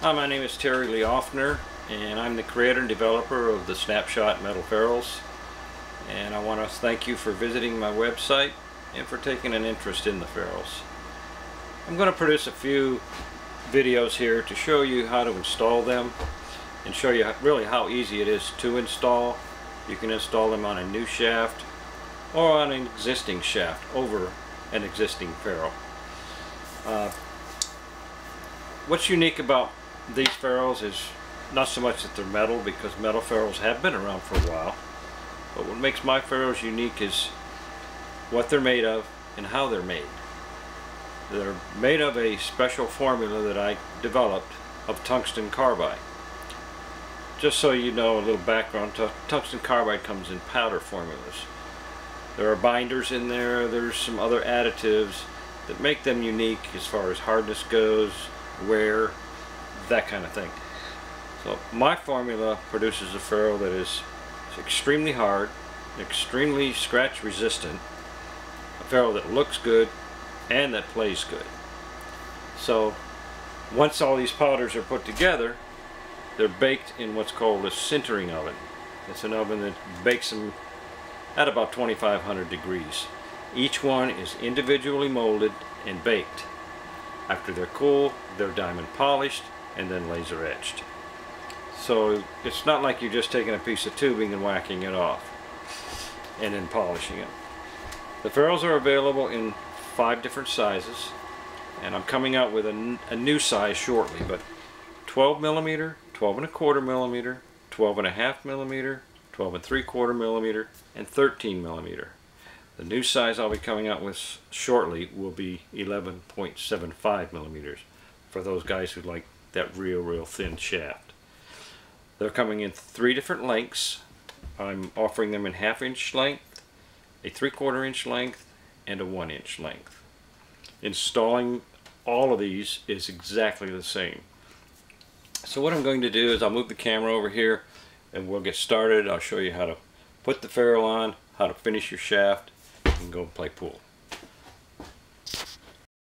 Hi, my name is Terry Lee Oeffner, and I'm the creator and developer of the Snapshot Metal Ferrules. And I want to thank you for visiting my website and for taking an interest in the ferrules. I'm going to produce a few videos here to show you how to install them and show you really how easy it is to install. You can install them on a new shaft or on an existing shaft over an existing ferrule. Uh, what's unique about these ferrules is not so much that they're metal because metal ferrules have been around for a while but what makes my ferrules unique is what they're made of and how they're made. They're made of a special formula that I developed of tungsten carbide. Just so you know a little background, tungsten carbide comes in powder formulas. There are binders in there, there's some other additives that make them unique as far as hardness goes, wear, that kind of thing. So my formula produces a ferrule that is extremely hard, extremely scratch resistant, a ferrule that looks good and that plays good. So once all these powders are put together, they're baked in what's called a sintering oven. It's an oven that bakes them at about 2500 degrees. Each one is individually molded and baked. After they're cool, they're diamond polished and then laser etched. So it's not like you're just taking a piece of tubing and whacking it off and then polishing it. The ferrules are available in five different sizes and I'm coming out with a, a new size shortly but 12 millimeter, 12 and a quarter millimeter, 12 and a half millimeter, 12 and three quarter millimeter, and 13 millimeter. The new size I'll be coming out with shortly will be 11.75 millimeters for those guys who like that real, real thin shaft. They're coming in three different lengths. I'm offering them in half inch length, a three quarter inch length, and a one inch length. Installing all of these is exactly the same. So what I'm going to do is I'll move the camera over here and we'll get started. I'll show you how to put the ferrule on, how to finish your shaft, and go play pool.